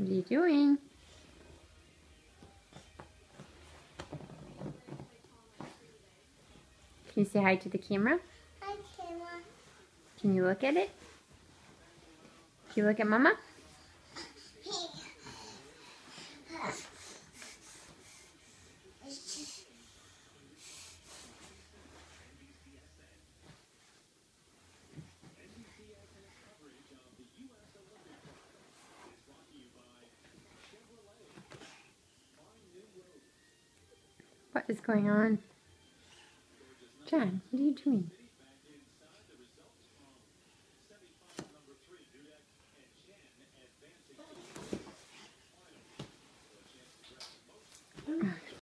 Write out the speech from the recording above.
What are you doing? Can you say hi to the camera? Hi, camera. Can you look at it? Can you look at Mama? What is going on? John, what are you doing?